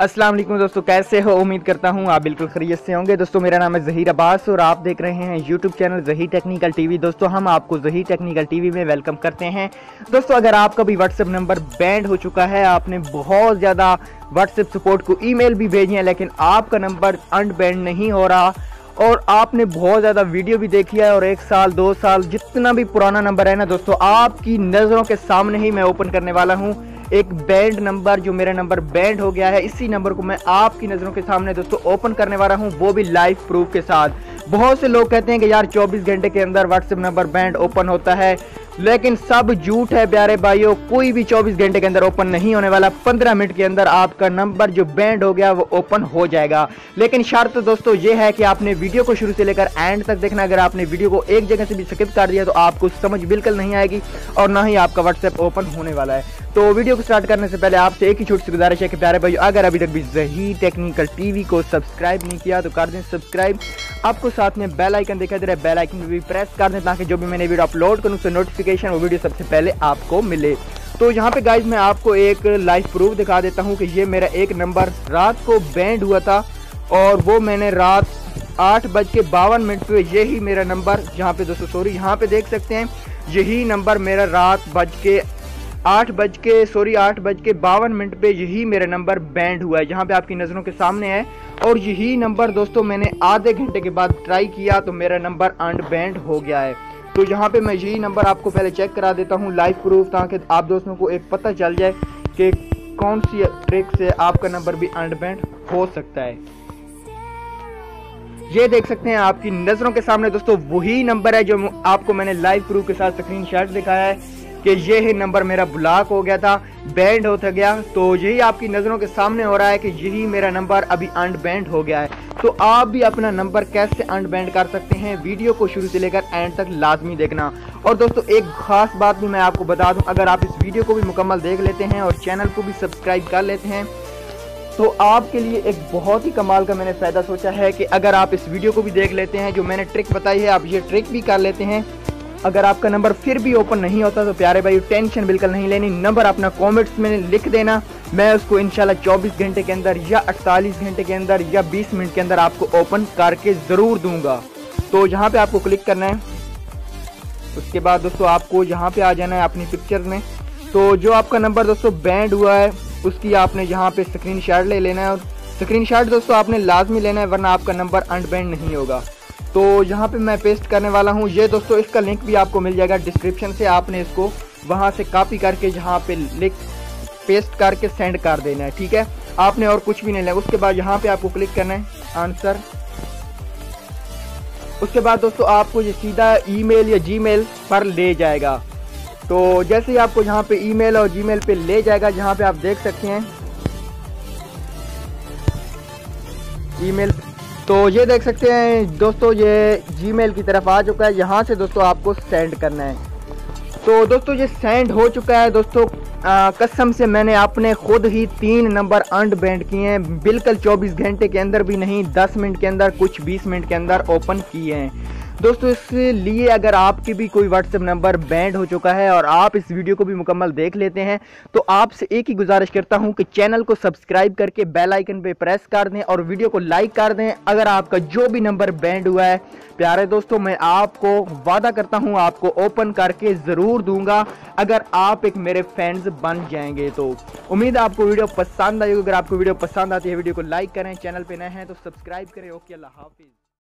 अस्सलाम वालेकुम दोस्तों, कैसे हो? उम्मीद करता हूँ आप बिल्कुल खरीत से होंगे। दोस्तों, मेरा नाम है जहीर अब्बास और आप देख रहे हैं यूट्यूब चैनल जही टेक्निकल टीवी दोस्तों, हम आपको जही टेक्निकल टीवी में वेलकम करते हैं। दोस्तों, अगर आपका भी व्हाट्सएप नंबर बैंड हो चुका है, आपने बहुत ज़्यादा व्हाट्सएप सपोर्ट को ईमेल भी भेजी है, लेकिन आपका नंबर अनबैंड नहीं हो रहा और आपने बहुत ज़्यादा वीडियो भी देखी है और एक साल, दो साल जितना भी पुराना नंबर है ना, दोस्तों, आपकी नज़रों के सामने ही मैं ओपन करने वाला हूँ। एक बैंड नंबर जो मेरा नंबर बैंड हो गया है, इसी नंबर को मैं आपकी नज़रों के सामने दोस्तों ओपन करने वाला हूँ, वो भी लाइव प्रूफ के साथ। बहुत से लोग कहते हैं कि यार 24 घंटे के अंदर व्हाट्सएप नंबर बैंड ओपन होता है। लेकिन सब झूठ है प्यारे भाइयों। कोई भी 24 घंटे के अंदर ओपन नहीं होने वाला। 15 मिनट के अंदर आपका नंबर जो बैंड हो गया, वो ओपन हो जाएगा। लेकिन शर्त दोस्तों ये है कि आपने वीडियो को शुरू से लेकर एंड तक देखना। अगर आपने वीडियो को एक जगह से भी स्किप कर दिया तो आपको समझ बिल्कुल नहीं आएगी और ना ही आपका व्हाट्सएप ओपन होने वाला है। तो वीडियो को स्टार्ट करने से पहले आपसे एक ही छोटी सी गुजारिश है कि प्यारे भाई अगर अभी तक भी जही टेक्निकल टीवी को सब्सक्राइब नहीं किया तो कर दें सब्सक्राइब आपको साथ में बेल आइकन दिखाई दे रहा है। बेल आइकन भी प्रेस कर दें ताकि जो भी मैंने वीडियो अपलोड करूँ, उससे नोटिफिकेशन वो वीडियो सबसे पहले आपको मिले। तो यहाँ पे गाइज़ मैं आपको एक लाइव प्रूफ दिखा देता हूँ कि ये मेरा एक नंबर रात को बैंड हुआ था और वो मैंने रात आठ बज के बावन मिनट पे यही मेरा नंबर यहाँ पे दोस्तों सॉरी यहाँ पे देख सकते हैं। यही नंबर मेरा रात बज के आठ बज के सॉरी आठ बज के बावन मिनट पे यही मेरा नंबर बैंड हुआ है, जहाँ पे आपकी नज़रों के सामने है। और यही नंबर दोस्तों, मैंने आधे घंटे के बाद ट्राई किया तो मेरा नंबर अनबैंड हो गया है। तो यहाँ पे मैं यही नंबर आपको पहले चेक करा देता हूँ लाइव प्रूफ ताकि आप दोस्तों को एक पता चल जाए कि कौन सी ट्रिक से आपका नंबर भी अनबैंड हो सकता है। ये देख सकते हैं आपकी नज़रों के सामने दोस्तों, वही नंबर है जो आपको मैंने लाइव प्रूफ के साथ स्क्रीन शॉट दिखाया है कि ये ही नंबर मेरा ब्लॉक हो गया था बैंड होता गया। तो यही आपकी नज़रों के सामने हो रहा है कि यही मेरा नंबर अभी अनबैंड हो गया है। तो आप भी अपना नंबर कैसे अनबैंड कर सकते हैं? वीडियो को शुरू से लेकर एंड तक लाजमी देखना। और दोस्तों, एक खास बात भी मैं आपको बता दूँ, अगर आप इस वीडियो को भी मुकम्मल देख लेते हैं और चैनल को भी सब्सक्राइब कर लेते हैं तो आपके लिए एक बहुत ही कमाल का मैंने फ़ायदा सोचा है कि अगर आप इस वीडियो को भी देख लेते हैं, जो मैंने ट्रिक बताई है, आप ये ट्रिक भी कर लेते हैं अगर आपका नंबर फिर भी ओपन नहीं होता तो प्यारे भाई, टेंशन बिल्कुल नहीं लेनी। नंबर अपना कमेंट्स में लिख देना। मैं उसको इंशाल्लाह 24 घंटे के अंदर या 48 घंटे के अंदर या 20 मिनट के अंदर आपको ओपन करके ज़रूर दूँगा। तो यहाँ पे आपको क्लिक करना है। उसके बाद दोस्तों, आपको यहाँ पे आ जाना है अपनी पिक्चर में। तो जो आपका नंबर दोस्तों बैंड हुआ है, उसकी आपने यहाँ पे स्क्रीन ले लेना है। और स्क्रीन दोस्तों, आपने लाजमी लेना है, वरना आपका नंबर अनबैंड नहीं होगा। तो यहाँ पे मैं पेस्ट करने वाला हूँ। ये दोस्तों, इसका लिंक भी आपको मिल जाएगा डिस्क्रिप्शन से। आपने इसको वहाँ से कॉपी करके यहाँ पे लिख पेस्ट करके सेंड कर देना है, ठीक है? आपने और कुछ भी नहीं लिया उसके बाद यहाँ पे आपको क्लिक करना है। आंसर उसके बाद दोस्तों, आपको ये सीधा ईमेल या जीमेल पर ले जाएगा। तो जैसे ही आपको यहाँ पे ईमेल और जीमेल पे ले जाएगा, जहाँ पे आप देख सकते हैं। ईमेल तो ये देख सकते हैं दोस्तों ये जीमेल की तरफ़ आ चुका है। यहाँ से दोस्तों आपको सेंड करना है। तो दोस्तों ये सेंड हो चुका है दोस्तों। आ, कसम से मैंने अपने खुद ही तीन नंबर अंड बैंड किए हैं। बिल्कुल 24 घंटे के अंदर भी नहीं 10 मिनट के अंदर कुछ 20 मिनट के अंदर ओपन किए हैं। दोस्तों इसलिए अगर आपकी भी कोई व्हाट्सएप नंबर बैंड हो चुका है और आप इस वीडियो को भी मुकम्मल देख लेते हैं तो आपसे एक ही गुजारिश करता हूँ कि चैनल को सब्सक्राइब करके बेल आइकन पे प्रेस कर दें और वीडियो को लाइक कर दें। अगर आपका जो भी नंबर बैंड हुआ है, प्यारे दोस्तों, मैं आपको वादा करता हूँ, आपको ओपन करके ज़रूर दूँगा। अगर आप एक मेरे फैंस बन जाएँगे तो। उम्मीद आपको वीडियो पसंद आई अगर आपको वीडियो पसंद आती है वीडियो को लाइक करें। चैनल पर नए हैं तो सब्सक्राइब करें। ओके, अल्लाह हाफिज़।